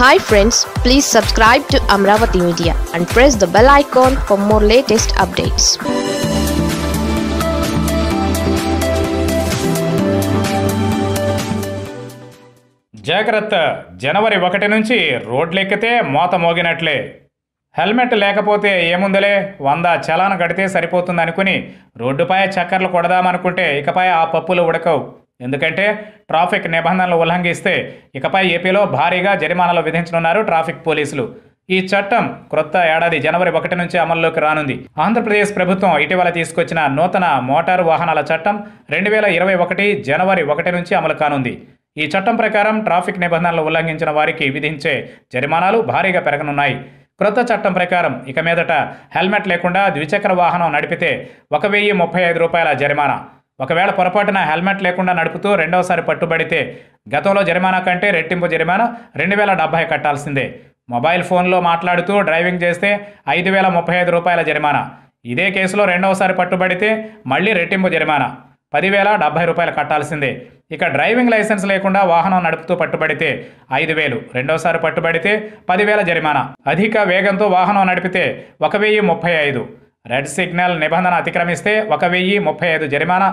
Hi friends please subscribe to Amaravati media and press the bell icon for more latest updates జాగ్రత్త. జనవరి ఒకటి నుంచి రోడ్లెక్కితే మోత మోగినట్లే. Helmet లేకపోతే ఏముందిలే? వంద చలాన కడితే సరిపోతుంది అనుకుని రోడ్డుపై చక్కర్లు కొడదామనుకుంటే ఇకపై ఆ పప్పులు ఉడకవు. ఎందుకంటే ట్రాఫిక్ నిబంధనలు ఉల్లంఘిస్తే ఇకపై ఏపీలో భారీగా జరిమానాలు విధించనున్నారు ట్రాఫిక్ పోలీసులు. ఈ చట్టం క్రొత్త ఏడాది జనవరి ఒకటి నుంచి అమల్లోకి రానుంది. ఆంధ్రప్రదేశ్ ప్రభుత్వం ఇటీవల తీసుకొచ్చిన నూతన మోటారు వాహనాల చట్టం రెండు వేల ఇరవై ఒకటి జనవరి ఒకటి నుంచి అమలు కానుంది. ఈ చట్టం ప్రకారం ట్రాఫిక్ నిబంధనలు ఉల్లంఘించిన వారికి విధించే జరిమానాలు భారీగా పెరగనున్నాయి. క్రొత్త చట్టం ప్రకారం ఇక మీదట హెల్మెట్ లేకుండా ద్విచక్ర వాహనం నడిపితే ఒక వెయ్యి ముప్పై ఐదు రూపాయల జరిమానా. ఒకవేళ పొరపాటున హెల్మెట్ లేకుండా నడుపుతూ రెండవసారి పట్టుబడితే గతంలో జరిమానా కంటే రెట్టింపు జరిమానా రెండు వేల డెబ్బై కట్టాల్సిందే. మొబైల్ ఫోన్లో మాట్లాడుతూ డ్రైవింగ్ చేస్తే ఐదు వేల ముప్పై ఐదు రూపాయల జరిమానా. ఇదే కేసులో రెండవసారి పట్టుబడితే మళ్ళీ రెట్టింపు జరిమానా. పదివేల డెబ్బై రూపాయలు కట్టాల్సిందే. ఇక డ్రైవింగ్ లైసెన్స్ లేకుండా వాహనం నడుపుతూ పట్టుబడితే ఐదు వేలు. రెండోసారి పట్టుబడితే పదివేల జరిమానా. అధిక వేగంతో వాహనం నడిపితే ఒక వెయ్యి ముప్పై ఐదు. రెడ్ సిగ్నల్ నిబంధన అతిక్రమిస్తే ఒక వెయ్యి ముప్పై ఐదు జరిమానా.